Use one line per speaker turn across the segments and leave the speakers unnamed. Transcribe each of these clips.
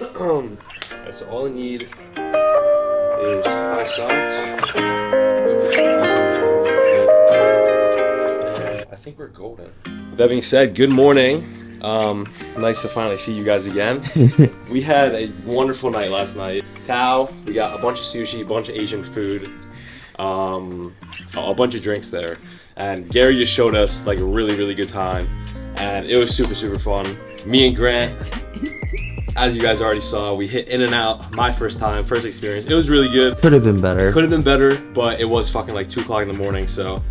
So all I need is high socks. and I think we're golden. With that being said, good morning. Um, nice to finally see you guys again. we had a wonderful night last night. Tao, we got a bunch of sushi, a bunch of Asian food, um, a bunch of drinks there. And Gary just showed us like a really, really good time. And it was super, super fun. Me and Grant, as you guys already saw, we hit in and out my first time, first experience. It was really good.
Could have been better.
Could have been better, but it was fucking like two o'clock in the morning, so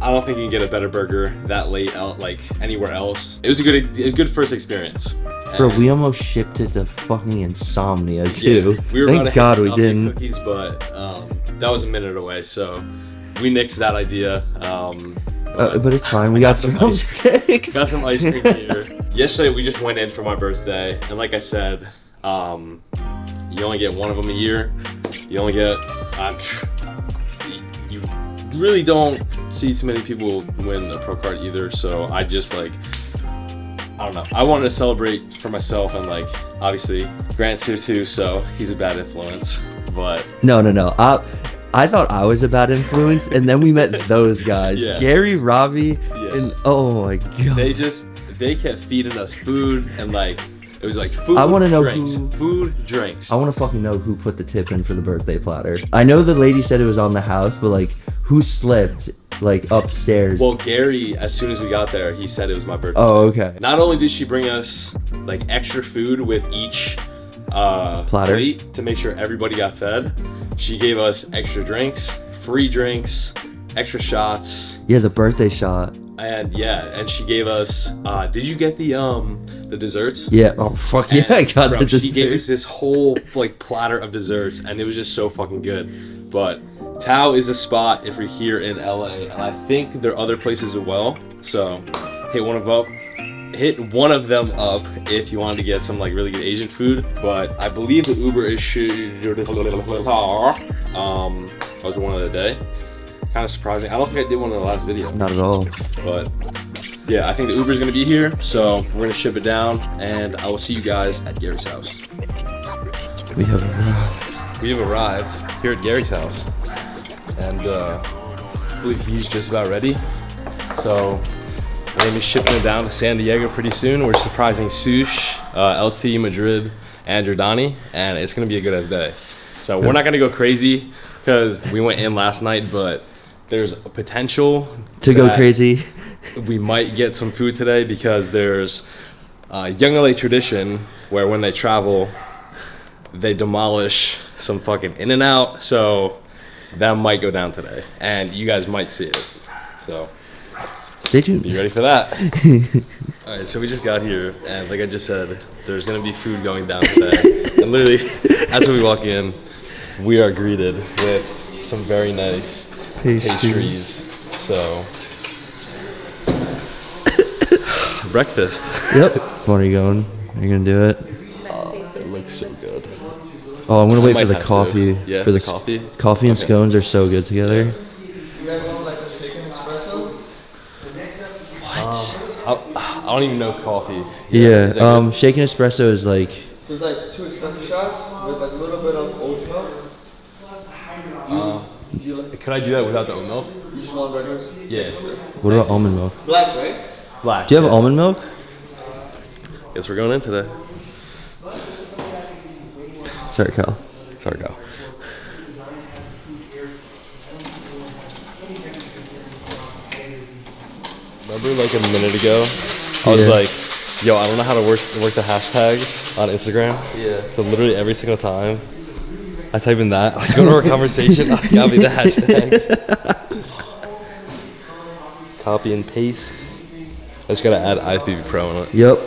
I don't think you can get a better burger that late out like anywhere else. It was a good, a good first experience.
Bro, we almost shipped it to fucking insomnia too.
yeah, we were
Thank God we didn't.
cookies, but um, that was a minute away, so we nixed that idea. Um,
Uh, but it's fine. We got
some
some
ice-
sticks.
Got some ice cream here. Yesterday we just went in for my birthday, and like I said, um, you only get one of them a year. You only get, um, you really don't see too many people win a pro card either. So I just like, I don't know. I wanted to celebrate for myself, and like, obviously Grant's here too, so he's a bad influence. But
No, no, no. I, I thought I was a bad influence, and then we met those guys,
Yeah.
Gary, Robbie,
Yeah.
and oh my god.
they just they kept feeding us food and like it was like food.
I wanna know
drinks,
who-
food, drinks.
I want to fucking know who put the tip in for the birthday platter. I know the lady said it was on the house, but like, who slipped like upstairs?
Well, Gary, as soon as we got there, he said it was my birthday.
oh, okay.
Not only did she bring us like extra food with each uh,
Platter.
plate to make sure everybody got fed, she gave us extra drinks, free drinks, extra shots,
Yeah, the birthday shot.
and yeah, and she gave us. Uh, did you get the um the desserts?
Yeah. Oh fuck yeah, I got
bro,
the
She gave us this whole like platter of desserts, and it was just so fucking good. But Tao is a spot if you're here in LA, and I think there are other places as well. So hit one of up, hit one of them up if you wanted to get some like really good Asian food. But I believe the Uber is um that was one of the day. Kind of surprising. I don't think I did one in the last video.
Not at all.
But yeah, I think the Uber is gonna be here, so we're gonna ship it down, and I will see you guys at Gary's house.
We have arrived.
We have arrived here at Gary's house, and uh, I believe he's just about ready. So gonna be shipping it down to San Diego pretty soon. We're surprising Soosh, uh, LT, Madrid, and Giordani, and it's gonna be a good as day. So we're not gonna go crazy because we went in last night, but there's a potential
To go crazy.
we might get some food today because there's a young LA tradition where when they travel, they demolish some fucking In and Out. So that might go down today, and you guys might see it. So
Stay tuned.
be ready for that. All right, so we just got here, and like I just said, there's gonna be food going down today. and literally, as we walk in, we are greeted with some very nice
Pastries.
pastries. So breakfast.
Yep. When are you going? Are you gonna do it?
Oh, it looks so good.
Oh, I'm gonna wait for the
have to.
coffee.
Yeah,
for
the coffee?
Coffee and
Okay.
scones are so good together.
You guys want like a shaken espresso?
I, I don't even know coffee.
Yeah.
is that
um, shaken espresso is like
So it's like two espresso shots with like a little bit of oat milk.
Uh,
you like?
Could I do that without the oat milk?
you just want regular?
Yeah.
what about almond milk?
Black, right?
Black.
Do you have
yeah.
almond milk?
Guess we're going in today.
Sorry, Cal.
Sorry, go. Remember, like a minute ago, I was
Yeah.
like, "Yo, I don't know how to work work the hashtags on Instagram."
Yeah.
So literally every single time I type in that, I go to our conversation, I copy the hashtags, copy and paste. I just gotta add IFBB Pro in it.
Yep.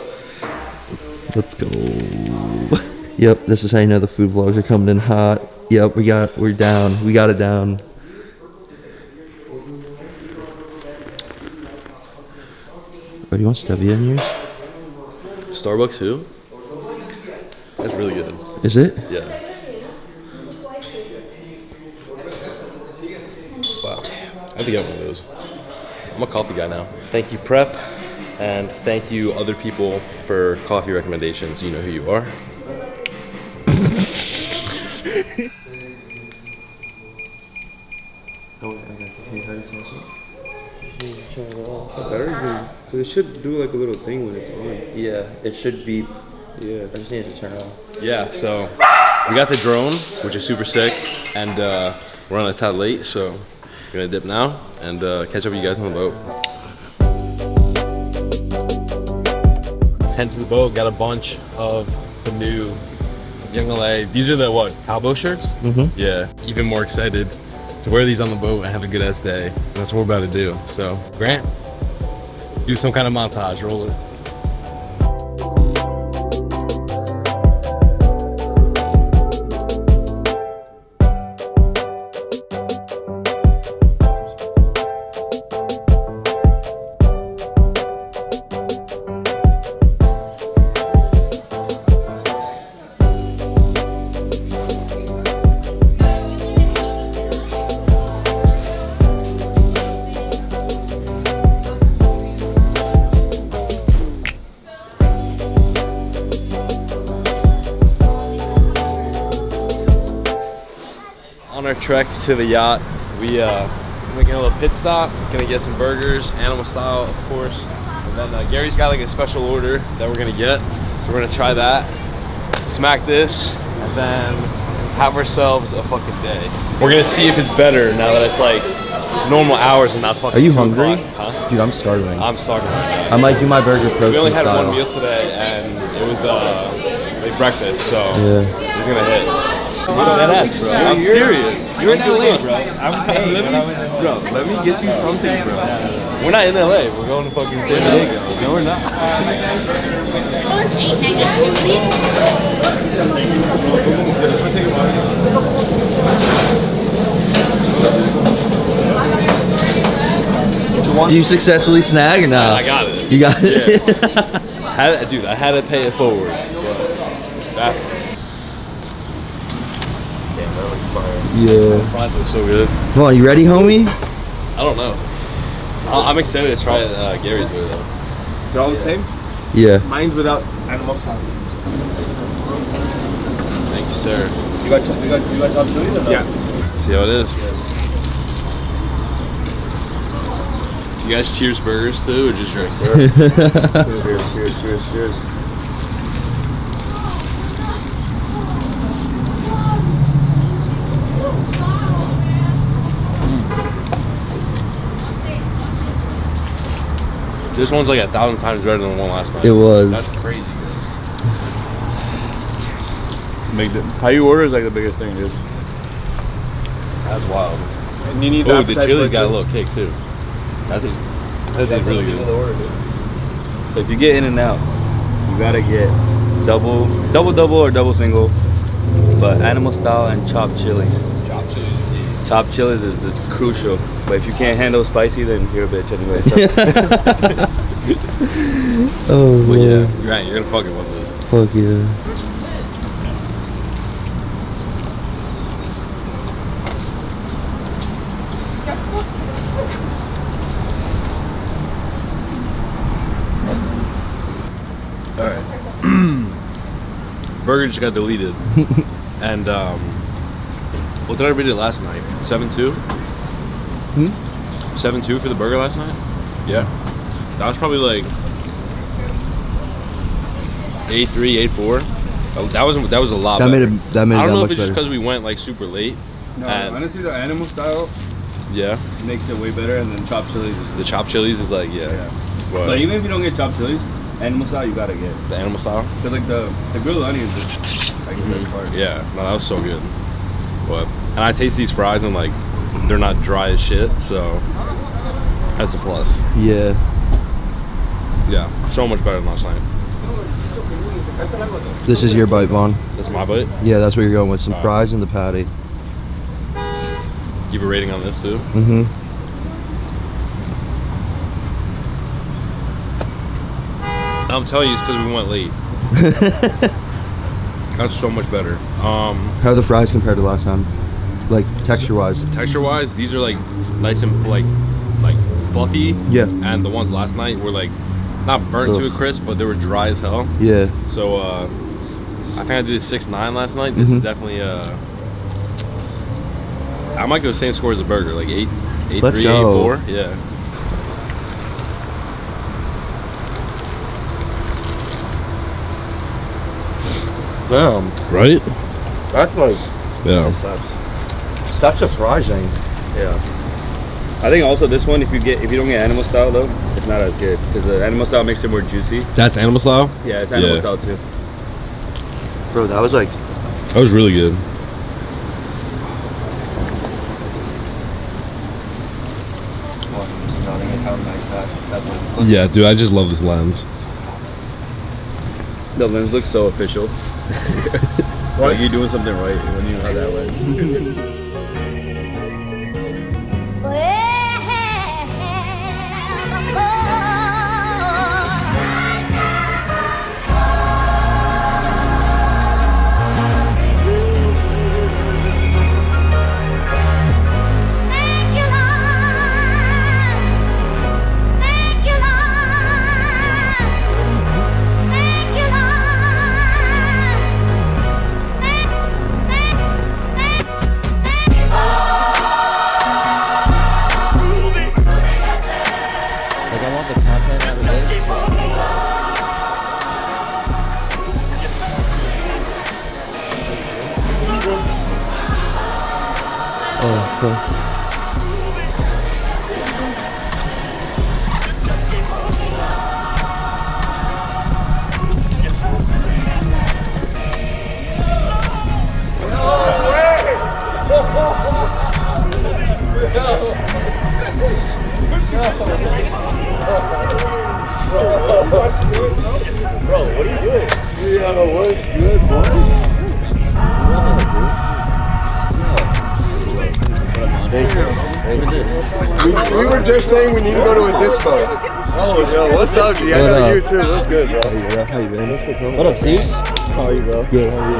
Let's go. Yep. This is how you know the food vlogs are coming in hot. Yep. We got. We're down. We got it down. Oh, do you want stevia in here?
Starbucks who? That's really good.
Is it?
Yeah. Wow. I have to get one of those. I'm a coffee guy now. Thank you, Prep, and thank you, other people, for coffee recommendations. You know who you are.
Better than, cause it should do like a little thing when it's on.
Yeah, it should be.
Yeah.
I just need to turn it on.
Yeah, so we got the drone, which is super sick, and uh, we're running a tad late, so we're gonna dip now and uh, catch up with you guys on the boat. Head to the boat, got a bunch of the new Young LA. These are the what, cowboy shirts?
Mm-hmm.
Yeah, even more excited to wear these on the boat and have a good ass day. That's what we're about to do. So, Grant, do some kind of montage, roll it. To the yacht, we uh making a little pit stop, gonna get some burgers, animal style, of course. And then uh, Gary's got like a special order that we're gonna get, so we're gonna try that, smack this, and then have ourselves a fucking day. We're gonna see if it's better now that it's like normal hours and not fucking.
Are you hungry?
Huh?
Dude, I'm starving.
I'm starving.
I might do my burger protein
We only had
style.
one meal today, and it was uh like breakfast, so
Yeah.
it's gonna hit. That ass, bro. I'm serious. You're in LA, bro. I'm paying. Let me, bro, let me get you something, bro. We're not in LA. We're going to fucking San Diego. No, we're not.
Those eight nuggets, please.
Did you successfully snag or not?
I got it.
You got it?
Had, dude, I had to pay it forward. That, damn, that was fire.
yeah.
Fries are so good.
Come on, you ready, homie?
I don't know. I- I'm excited to try uh, Gary's way though.
They're all the same?
Yeah.
Mine's without animal style.
Thank you, sir.
You got, you got, you got top chilies or no?
Yeah.
See how it is. You guys cheers burgers too, or just drink?
Cheers, cheers, cheers, cheers,
This one's like a thousand times better than the one last night.
It was.
That's crazy. Good.
Make the, how you order is like the biggest thing, dude.
That's wild.
And you need
Oh, the chili got a little kick too. That is that is really good.
So if you get in and out, you gotta get double, double, double or double single, but animal style and chopped chilies.
Chop chilies.
Chopped chilies is the crucial. But if you can't handle spicy, then you're a bitch anyway. So.
oh,
But
man.
yeah, you're right. You're gonna fucking love this.
Fuck yeah.
All right. Burger just got deleted, and um, what did I read it last night? Seven two. Hmm. Seven two for the burger last night. Yeah, that was probably like eight three, eight four. That wasn't. that was a lot.
That made
better.
it. That made it
I don't
that
know if
much
it's just because we went like super late.
No,
and,
honestly, the animal style
yeah,
makes it way better, and then chopped chilies.
The chopped chilies is like yeah.
yeah.
But
But even if you don't get chopped chilies, animal style you gotta get.
the animal style.
Cause like the the grilled onions is like the best part. Mm-hmm.
Yeah, no, that was so good. But and I taste these fries and like they're not dry as shit, so that's a plus.
Yeah.
Yeah, so much better than last night.
This is your bite, Vaughn.
That's my bite.
Yeah, that's what you're going with. Some
Wow.
fries and the patty.
Give a rating on this too.
Mm-hmm.
I'm telling you, it's because we went late. That's so much better. Um,
How are the fries compared to last time? Like texture-wise.
texture-wise, these are like nice and like like fluffy.
Yeah.
And the ones last night were like not burnt to a crisp, but they were dry as hell.
Yeah.
So uh, I think I did six nine last night. This
Mhm.
is definitely uh. I might go same score as a burger, like eight, eight
Let's
three,
go.
eight four. Yeah.
Damn,
Right?
that's like
Yeah.
That's, that's surprising.
Yeah. I think also this one, if you get if you don't get animal style though, it's not as good because the animal style makes it more juicy.
That's animal style?
Yeah, it's animal
Yeah.
style too.
Bro, that was like
That was really good. Yeah, dude, I just love this lens.
The lens looks so official. like you're doing something right when you have that lens.
Okay. Bro, what are you
doing? Yo, what's good, boy? Wow,
Oh, cool.
we were just saying we need to go to a disco. Oh, yo, what's up, G? I know you too. What's good, bro?
How you been?
What up, Steve?
How are you, bro?
Good, how are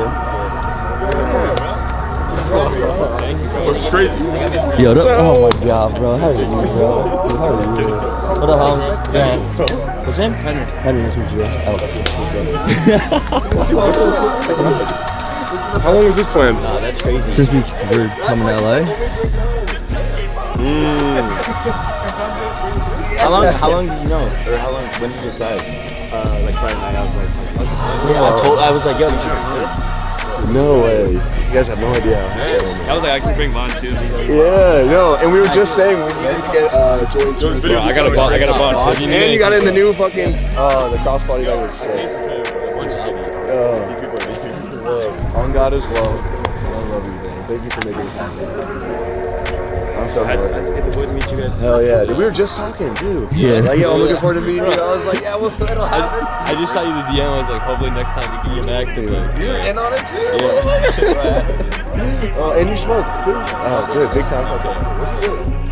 What's crazy?
Yo, what up? Oh my god, bro. How are you, bro? How are you? What up, Holmes? Yeah. What's your name? Henry. Henry, nice to meet you. Oh,
How long was this planned?
Nah, that's crazy.
Since we were coming to LA,
How long? How long did you know? Or how long? When did you decide?
Uh, like Friday night, I was like,
Yeah, I told. I was like, yo, you should.
No way. You guys have no idea.
I was like, I can bring mine too.
Yeah, no, and we were just saying we need to get uh, joints.
Bro, I got a bunch. I got a bunch. So you need
And you got in the new fucking uh the crossbody that was sick. Uh, on God as well. I love you, man. Thank you for making it happen. I'm so
I I
happy.
to get the boys meet you guys.
Hell yeah, dude. We were just talking, too.
Yeah.
Like, yo, I'm looking forward to meeting you. I was like, yeah, well, it'll happen.
I just shot you the DM. I was like, hopefully next time you can get back to it.
You're in on it too.
Yeah.
oh, and you smoke too. Oh, good. Big time. Okay.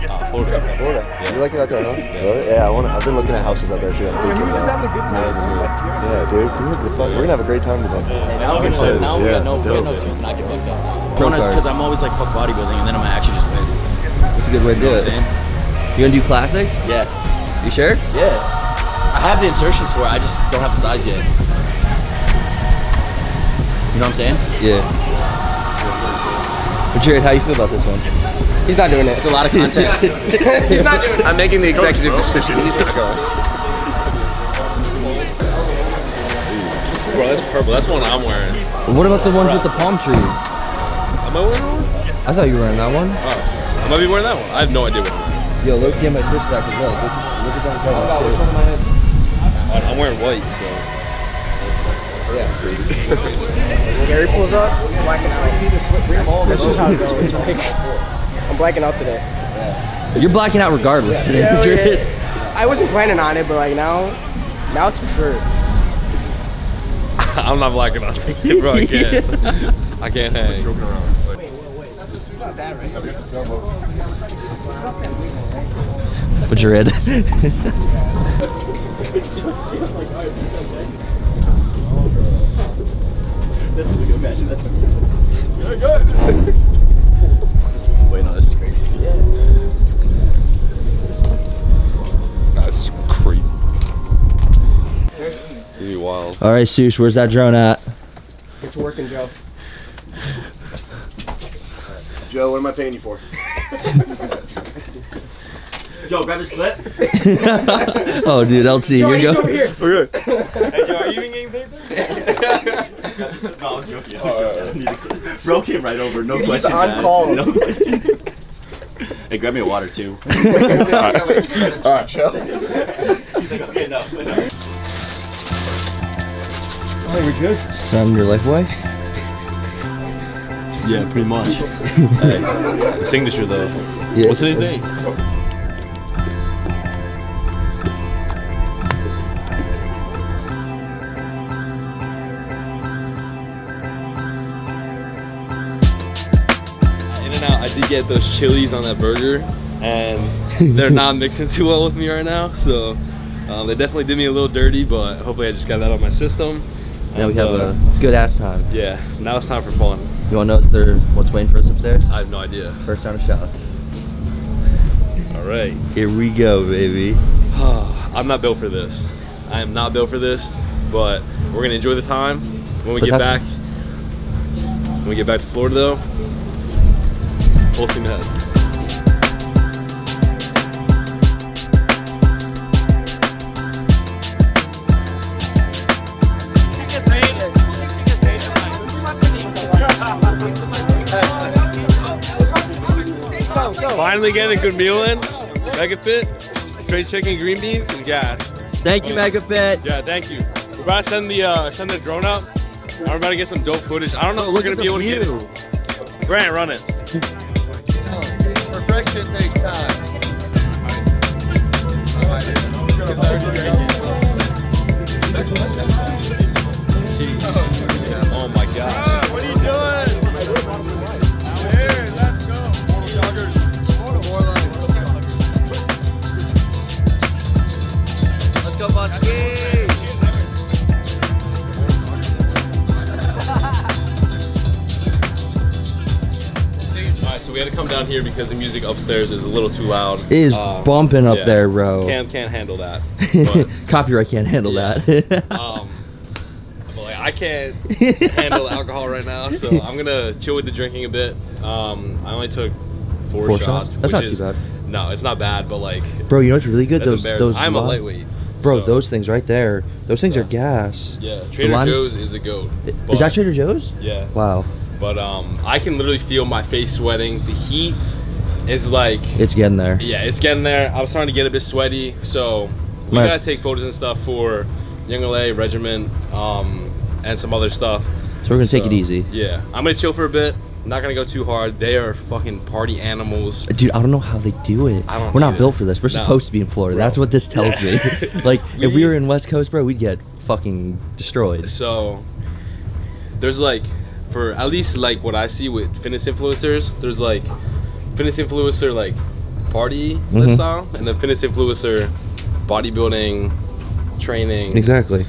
Uh, Florida.
Florida. You like it out there, huh? Really? Yeah, I want. I've been looking at houses out there too. I'm thinking about- Yeah, dude. We're, we're fun- we're gonna have a great time today.
Now we
excited.
now we
Yeah,
got no, we got no
dope.
excuse to not get booked up.
Pro.
Because I'm always like fuck bodybuilding, and then I'm gonna actually just win.
That's a good way to
You
do it. You gonna do classic?
Yeah.
You sure?
Yeah. I have the insertion for it. I just don't have the size yet. You know what I'm saying?
Yeah. But Jared, how you feel about this one?
He's not doing it.
It's a lot of content.
He's not doing it.
I'm making the executive decision. He's not going.
Bro, that's purple. That's one I'm wearing.
What about the ones with the palm trees?
Am I wearing one?
I thought you were wearing that one.
Oh, I might be wearing that one. I have no idea what I'm wearing.
Yo, Loki, I might switch that as well. Look, look at that cover.
I- I'm wearing white, so. Yeah.
Gary pulls up, blacking out. That's just how it goes. I'm blacking out today.
You're blacking out regardless today,
Yeah, yeah. I wasn't planning on it, but like now, now it's for sure.
I'm not blacking out today, bro. I can't. I can't hang.
But Jared.
Wait, no, this is crazy.
Nah, this is crazy. It's gonna be wild.
All right, Soosh, where's that drone at?
It's
me, Joe.
Joe, what am I paying you for?
Yo, grab this clip.
oh, dude, LT,
Joe,
you're
he's over
going.
here.
Okay.
Hey, Joe, are you even getting paid?
no, I'm joking. I'm joking. Bro came right over. No
He's
questions.
on
asked.
call.
No questions. Hey, grab me a water too.
Alright, Joe.
He's like, okay, enough. enough.
Oh, we're good.
Son, your life away?
Yeah, pretty much. hey, signature though.
Yeah.
What's today's date? In and out, I did get those chilies on that burger, and they're not mixing too well with me right now. So um, they definitely did me a little dirty, but hopefully I just got that on my system.
Now we have
uh,
a good ass time.
yeah. Now it's time for fun.
You wanna know what's waiting for us upstairs?
I have no idea.
First round of shots.
All right.
Here we go, baby.
I'm not built for this. I am not built for this, but we're gonna enjoy the time. When we get back, when we get back to Florida though, full steam ahead. Finally getting a good meal in. MegaFit, straight chicken, green beans, and gas.
Thank you, Megafit.
Yeah, thank you. We're about to send the uh, send the drone up. And we're about to get some dope footage. I don't know if we're gonna be able to get it. Grant, run it.
Perfection takes time.
Oh my god. So we had to come down here because the music upstairs is a little too loud.
It is
Um,
bumping up
yeah.
there, bro.
Cam can't handle that.
Copyright can't handle
Yeah.
that.
um, but like I can't handle alcohol right now, so I'm gonna chill with the drinking a bit. Um, I only took four,
Four
shots.
shots? That's not too bad.
No, it's not bad, but like
bro, you know what's really good? those those
I'm a lightweight.
Bro,
so,
those things right there. Those things
So,
are gas.
Yeah, Trader
limes-
Joe's is the goat.
Is
but-
that Trader Joe's?
Yeah.
Wow,
But um, I can literally feel my face sweating. The heat is like,
it's getting there.
yeah, it's getting there. I was starting to get a bit sweaty, so we gotta take photos and stuff for Young LA Regiment, um, and some other stuff.
So we're gonna take it easy.
Yeah, I'm gonna chill for a bit. Not gonna go too hard. They are fucking party animals.
Dude, I don't know how they do it.
I don't
We're not built for this. We're
No.
supposed to be in Florida.
Bro.
That's what this tells
Yeah.
me. like, if we
We-
were in West Coast, bro, we'd get fucking destroyed.
So there's like, for at least like what I see with fitness influencers, there's like fitness influencer like party
Mhm.
lifestyle, and then fitness influencer bodybuilding, training,
Exactly.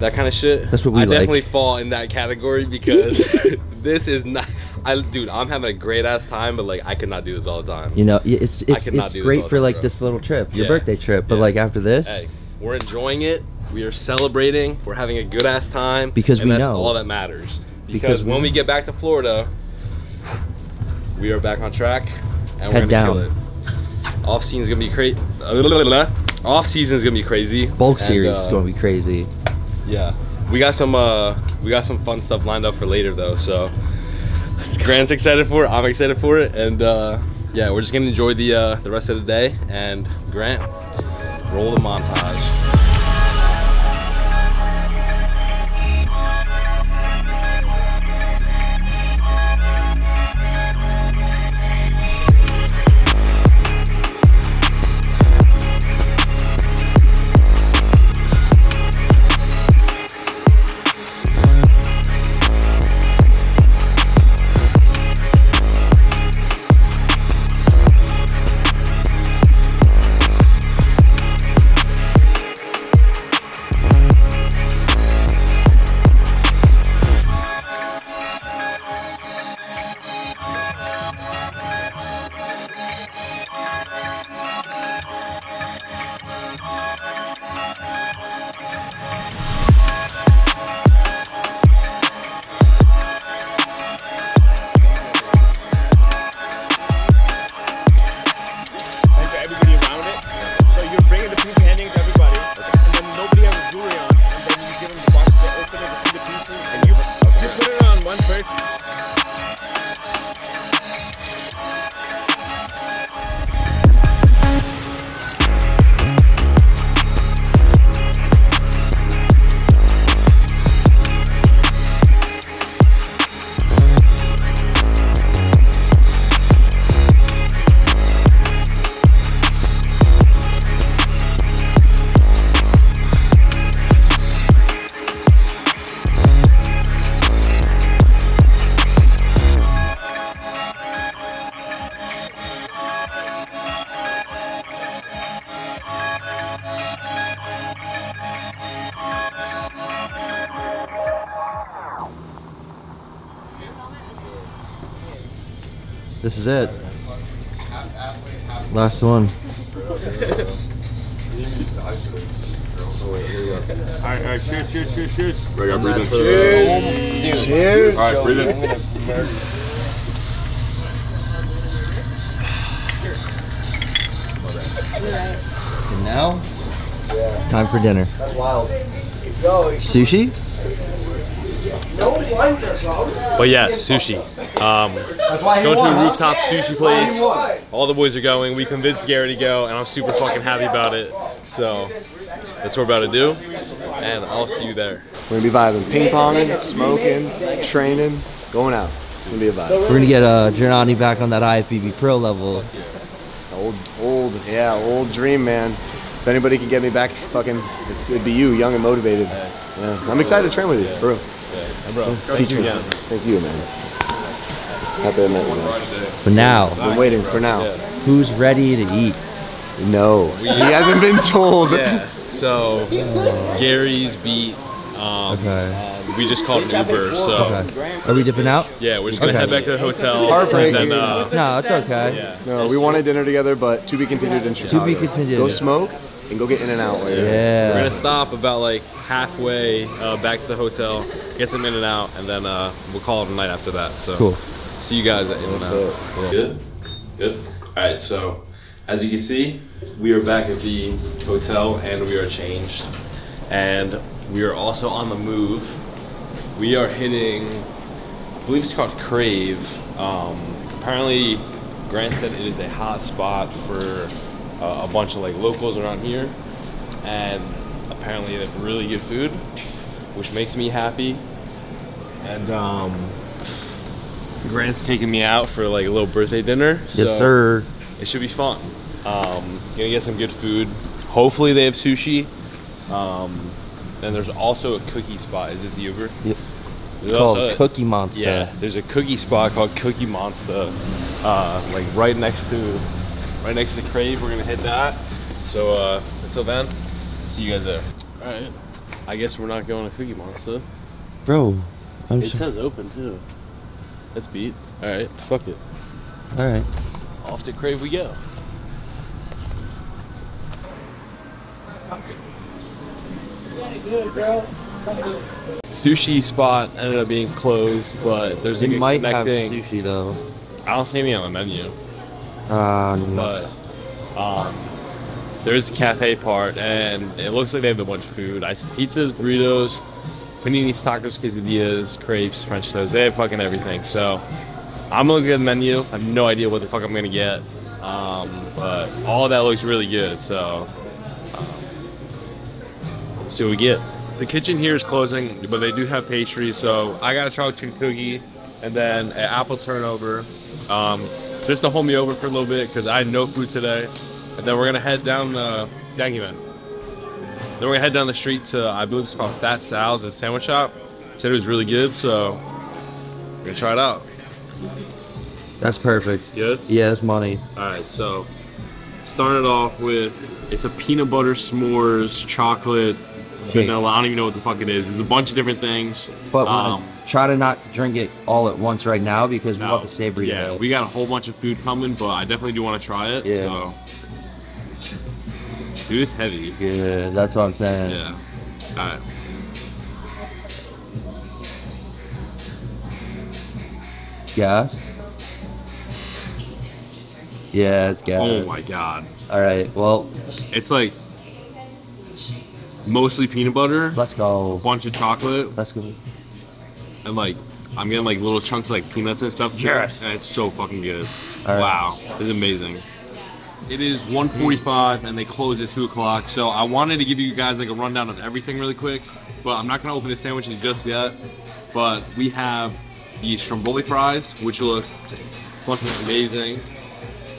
That kind of shit.
That's what we
I
like.
definitely fall in that category because this is not. I dude, I'm having a great ass time, but like I could not do this all the time.
You know, it's it's, it's
do this all
great for like
bro.
this little trip, your
Yeah.
birthday trip. But
Yeah.
like after this,
Hey, we're enjoying it. We are celebrating. We're having a good ass time.
Because
and
we
that's
know.
all that matters. Because,
Because we
when we get back to Florida, we are back on track, and we're gonna kill it. Off season is gonna be crazy. Off season is gonna be crazy.
bulk
And,
series
uh,
is going to be crazy.
Yeah, we got some. uh We got some fun stuff lined up for later though. So Grant's excited for it. I'm excited for it, and uh yeah, we're just gonna enjoy the uh the rest of the day. And Grant, roll the montage.
Is it. Last one.
Alright, alright, cheers, cheers, cheers, cheers.
I got breathing.
Cheers.
All right, breathe in.
And now, time for dinner.
That's wild.
Sushi?
No wonder, bro.
But yeah, sushi. Um,
That's why he
going to a rooftop sushi place. All the boys are going. We convinced Gary to go, and I'm super fucking happy about it. So that's what we're about to do, and I'll see you there.
We're gonna be vibing, ping ponging, smoking, training, going out. It's gonna be a vibe.
We're gonna get uh, Gianni back on that IFBB Pro level.
Old, old, yeah, old dream, man. If anybody can get me back, fucking, it's, it'd be you, young and motivated. Yeah, I'm excited to train with you, for real.
Bro,
Teach me. Thank you, man. Happy I met you, man.
But now,
Been waiting for now.
who's ready to eat?
No, he hasn't been told.
Yeah. So Gary's beat. Um,
Okay.
We just called an Uber, so
Okay. Are we dipping out?
yeah, we're just gonna
Okay.
head back to the hotel and
Heartbreaking.
then uh,
No, it's okay.
yeah.
No, we wanted dinner together, but to be continued in Chicago.
be continued.
Go smoke and go get in and out. later.
We're gonna stop about like halfway uh, back to the hotel, get some in and out, and then uh, we'll call it a night after that. So
Cool.
see you guys at in and
What's
out.
up?
Good, good. All right, so as you can see, we are back at the hotel and we are changed, and we are also on the move. We are hitting, I believe it's called Crave. Um, apparently, Grant said it is a hot spot for uh, a bunch of like locals around here, and apparently they have really good food, which makes me happy. And um, Grant's taking me out for like a little birthday dinner.
Yes,
so
sir.
It should be fun. Um, gonna get some good food. Hopefully they have sushi. Um, then there's also a cookie spot. Is this the Uber?
Yep.
There's
Called
a-
Cookie Monster.
Yeah, there's a cookie spot called Cookie Monster, uh, like right next to, right next to Crave. We're gonna hit that. So uh, until then, see you guys there. All right. I guess we're not going to Cookie Monster.
Bro, I'm
It
so-
says open too. Let's beat. All right, fuck it.
all right.
Off to Crave we go. Sushi spot ended up being closed, but there's
They
like a
might have sushi though.
I don't see any on the menu,
Uh, no.
but um, there's a cafe part, and it looks like they have a bunch of food. I see pizzas, burritos, paninis, tacos, quesadillas, crepes, French toast. They have fucking everything. So I'm gonna at the menu. I have no idea what the fuck I'm gonna get, um, but all that looks really good. So um, see what we get. The kitchen here is closing, but they do have pastries. So I got a chocolate chip cookie and then an apple turnover. Um, just to hold me over for a little bit because I had no food today. And then we're gonna head down the thank you man. Then we're gonna head down the street to I believe it's called Fat Sal's, a sandwich shop. Said it was really good, so we're gonna try it out.
That's perfect.
Good?
Yeah, that's money.
Alright, so started off with it's a peanut butter s'mores chocolate. Vanilla. I don't even know what the fuck it is. It's a bunch of different things.
But
Um,
try to not drink it all at once right now because we
No,
want the savory.
Yeah, we got a whole bunch of food coming, but I definitely do want to try it.
Yeah.
So. Dude, it's heavy.
Yeah, that's what I'm saying.
Yeah. Alright.
Gas. Yeah, it's gas.
Oh my god.
All right. Well,
It's like mostly peanut butter,
let's go.
a bunch of chocolate,
Let's go.
and like
I'm getting like little chunks like peanuts and stuff.
Yes.
And it's so fucking good.
Right.
Wow. It's amazing. It is 1:45 and they close at 2 o'clock. So I wanted to give you guys like a rundown of everything really quick, but I'm not gonna open the sandwiches just yet. But we have the stromboli fries, which look fucking amazing.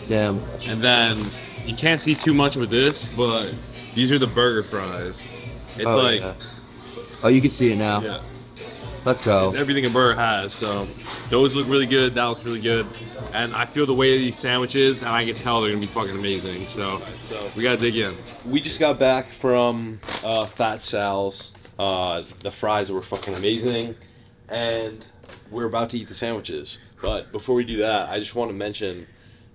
Damn.
And then you can't see too much with this, but these are the burger fries. It's
Oh,
like
yeah. Oh, you can see it now.
yeah,
Let's go.
it's everything a burger has. So those look really good. That looks really good. And I feel the way of these sandwiches, and I can tell they're gonna be fucking amazing. So,
So
we gotta dig in.
we just got back from uh, Fat Sal's. Uh, the fries were fucking amazing, and we're about to eat the sandwiches. But before we do that, I just want to mention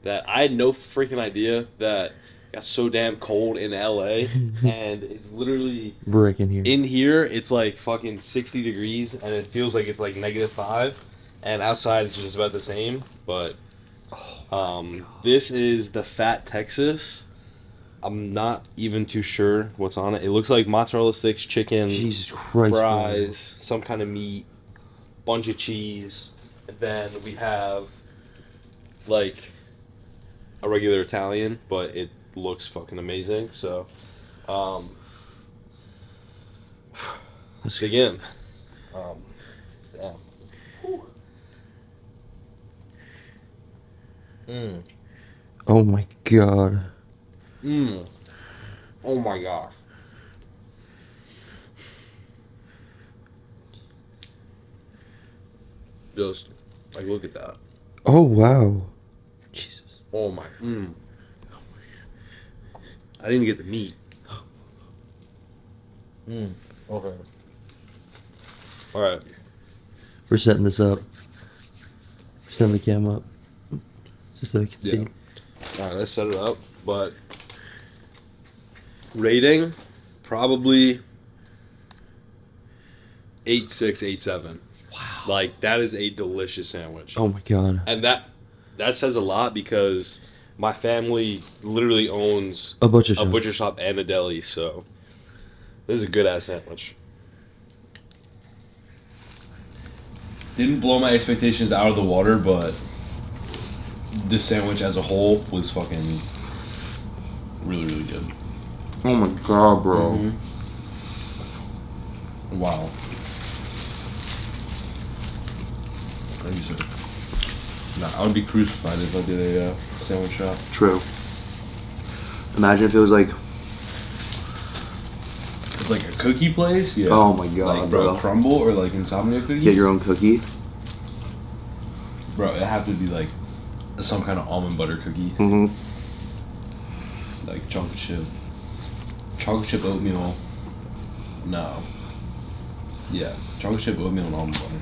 that I had no freaking idea that it got so damn cold in LA, and it's literally
Brick in here.
in here it's like fucking 60 degrees and it feels like it's like negative five and outside it's just about the same but um this is the fat texas i'm not even too sure what's on it it looks like mozzarella sticks chicken
Jesus Christ. man.
fries some kind of meat bunch of cheese and then we have like a regular italian but it looks fucking amazing so um let's dig in um yeah mm.
Oh my god.
Mm. oh my gosh just like look at that
Oh wow. Jesus.
Oh my. Mm. I didn't even get the meat. Mm. Okay. All right.
We're setting this up. We're setting the cam up. Just so I can
Yeah.
see.
All right. Let's set it up. But rating, probably eight six eight seven. Wow. Like that is a delicious sandwich.
Oh my god.
And that that says a lot because my family literally owns
A butcher
a
shop.
butcher shop and a deli, so this is a good ass sandwich. Didn't blow my expectations out of the water, but this sandwich as a whole was fucking really, really good.
Oh my god, bro.
Mm-hmm. Wow. Thank you, sir. Nah, I would be crucified if I did a uh, sandwich shop.
True. Imagine if it was like,
It's like a cookie place. Yeah.
oh my god,
like bro,
bro.
Crumbl or like insomnia cookies.
Get your own cookie.
bro. It have to be like some kind of almond butter cookie,
Mm-hmm.
like chocolate chip, chocolate chip oatmeal. No. Yeah, chocolate chip oatmeal and almond butter.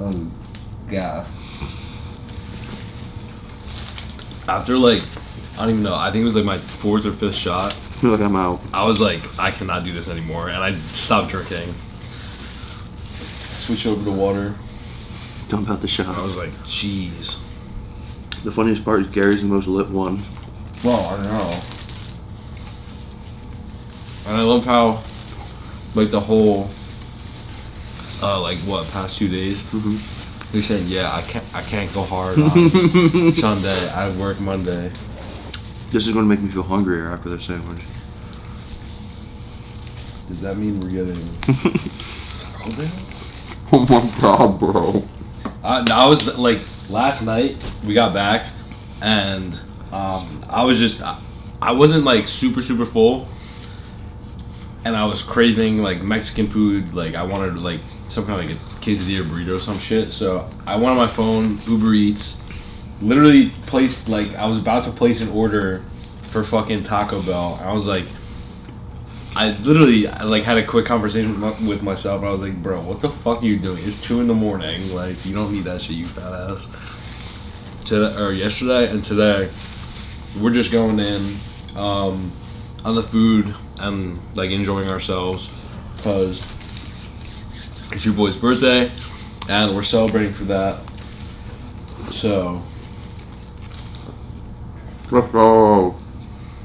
Oh, god. After like, I don't even know. I think it was like my fourth or fifth shot.
Feel like I'm out.
I was like, I cannot do this anymore, and I stopped drinking. Switch over to water.
Dump out the shots.
I was like, jeez.
The funniest part is Gary's the most lit one.
Well, I don't know. And I love how, like the whole, uh, like what past two days,
Mhm.
They're saying, yeah, I can't, I can't go hard on Sunday. I work Monday.
This is going to make me feel hungrier after this sandwich.
Does that mean we're getting Taco Bell?
Oh my god, bro.
I, I was like last night we got back and um, I was just I, I wasn't like super super full and I was craving like Mexican food like I wanted like some kind of like a quesadilla burrito or some shit so I went on my phone Uber Eats literally placed like I was about to place an order for fucking Taco Bell I was like I literally like had a quick conversation with, with myself. I was like, "Bro, what the fuck are you doing? It's two in the morning. Like, you don't need that shit, you fat ass." Today or yesterday and today, we're just going in um, on the food and like enjoying ourselves because it's your boy's birthday and we're celebrating for that. So
Let's go.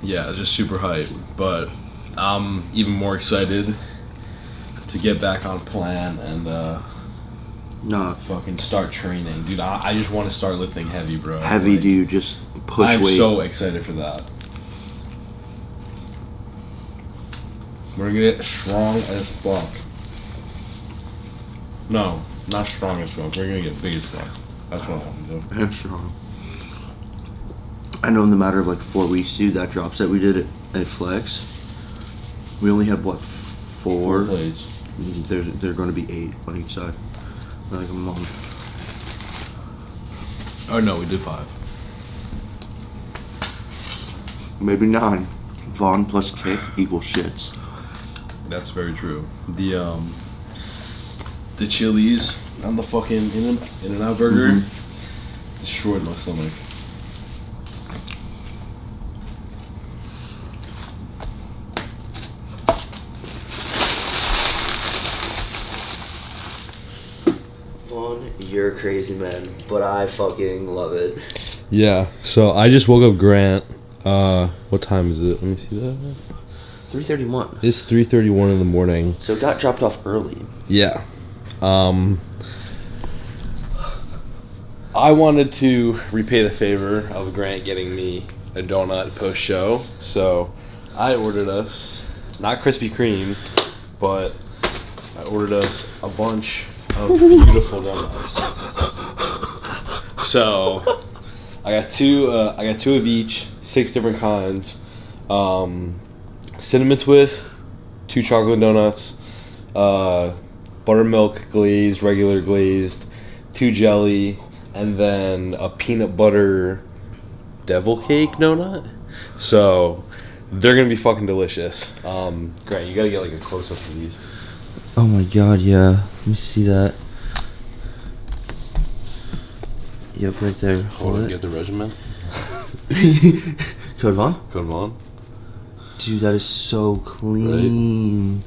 yeah, just super hype. But I'm even more excited to get back on plan and uh,
Nah,
fucking start training, dude. I, I just want to start lifting heavy, bro.
heavy
Like,
dude, just push
I'm
weight.
so excited for that. We're gonna get strong as fuck. No, not strong as fuck. We're gonna get big as fuck. That's what I want to do.
I'm strong. I know in the matter of like four weeks, dude, that drop set we did at, at Flex, we only had what four?
plates. Mm-hmm.
There's they're going to be eight on each side, like a month.
Oh no, we did five.
Maybe nine. Vaughn plus kick equals shits.
That's very true. The um, the chilies on the fucking in and In-N-Out Burger
Mhm.
destroyed my stomach.
Vaughn, you're a crazy man, but I fucking love it.
Yeah. So I just woke up Grant. Uh, what time is it? Let me see that.
Three thirty-one.
It's 3:31 in the morning.
So it got dropped off early.
Yeah. Um I wanted to repay the favor of Grant getting me a donut post show. So I ordered us not Krispy Kreme, but I ordered us a bunch of beautiful donuts. So I got two uh, I got two of each, six different kinds. Um cinnamon twist, two chocolate donuts, uh, buttermilk glazed, regular glazed, two jelly, and then a peanut butter devil cake donut. So they're gonna be fucking delicious. Um, Grant, you gotta get like a close up of these.
Oh my god, yeah. Let me see that. Yep, right there.
Oh,
Hold it.
get the regimen.
it. Code Vaughn?
Code on.
Dude, that is so clean.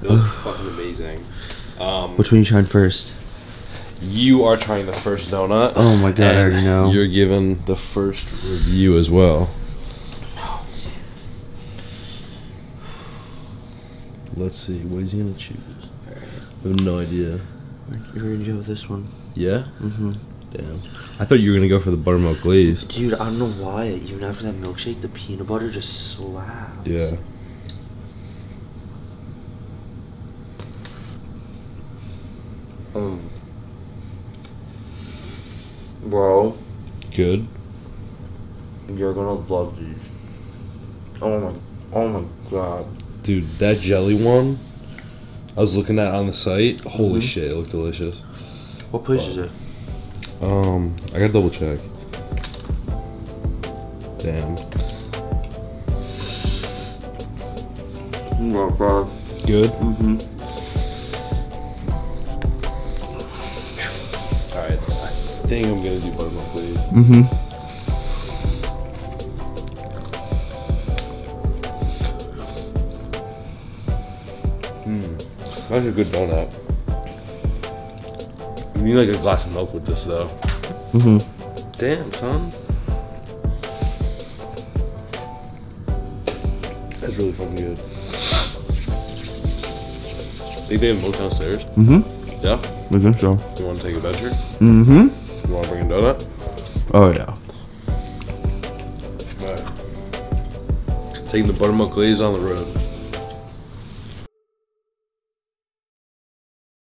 They look fucking amazing. Um,
Which one you tried first?
you are trying the first donut.
Oh my God, I already know.
You're given the first review as well. Let's see, what is he gonna choose? I have no idea.
You're gonna go with this one.
Yeah?
Mm-hmm.
Damn. I thought you were gonna go for the buttermilk glaze.
Dude, I don't know why. Even after that milkshake, the peanut butter just slaps.
Yeah.
Um. Bro,
Good.
you're gonna love these. Oh my, oh my god.
Dude, that jelly one I was looking at on the site. Holy
Mhm.
shit, it looked delicious.
What place is it?
Um, I gotta double check. Damn.
Oh god.
Good?
Mm-hmm.
Alright, I think I'm gonna do buttermilk glaze.
Mm-hmm.
Hmm. That's a good donut. You need like a glass of milk with this though.
Mm-hmm.
Damn, son. That's really fucking good. Think they have milk downstairs?
Mm-hmm.
Yeah.
I think so.
You want to take a venture?
Mm-hmm.
You want to bring a donut?
Oh yeah.
Alright. Taking the buttermilk glaze on the road.